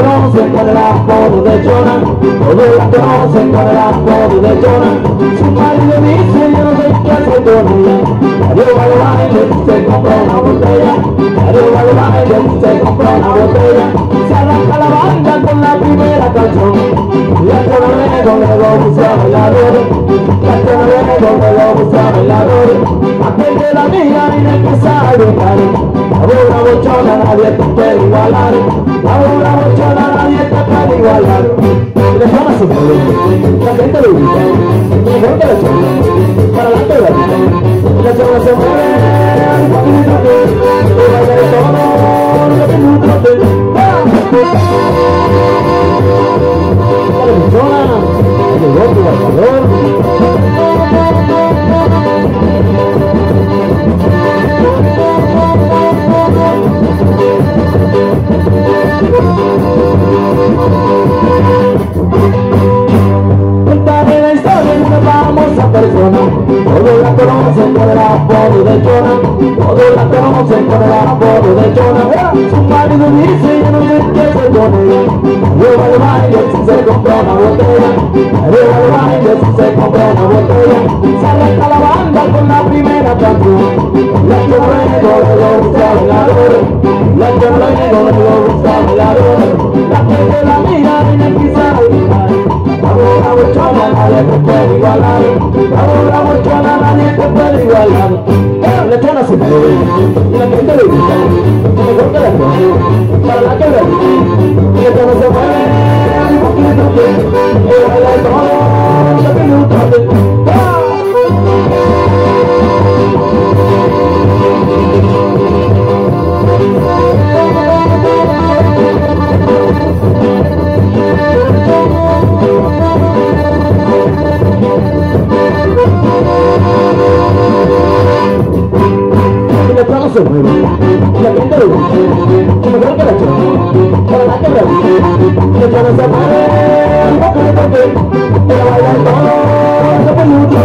conocen con el apodo de Jonah. Todos la apodo de Su marido dice yo no sé qué hacer con ella Adiós a se compra una botella. Adiós a baile, se compra una botella. Se arranca la banda con la primera canción. Y el tono luego luego busca bailadores Y el tono luego luego busca bailadores Aquel de la mía y empieza a gritar. La burra bochona nadie te puede igualar igualar Le llama La gente lo la chona Para la que la grita La chona se mueve. Poquito de de todo mi chona Llegó tu bailador Conocen por el apodo de Chona Todos la conocen por el apodo de Chona Su marido dice yo no sé qué se ella Lleva al baile si se compra una botella. Lleva al baile si se compra una botella. Se arranca la banda con la primera canción. La que luego luego busca bailadores La que luego nadie puede igualar La burra bochona nadie puede igualar la chona se Y la gente le grita la Para la que le Y la chona se mueve Un poquito Y Y la chona se mueve Y la gente le grita Mejor que la chona Para la que le grita Y la chona se mueve Un poquito que Y baila todo Lo que nunca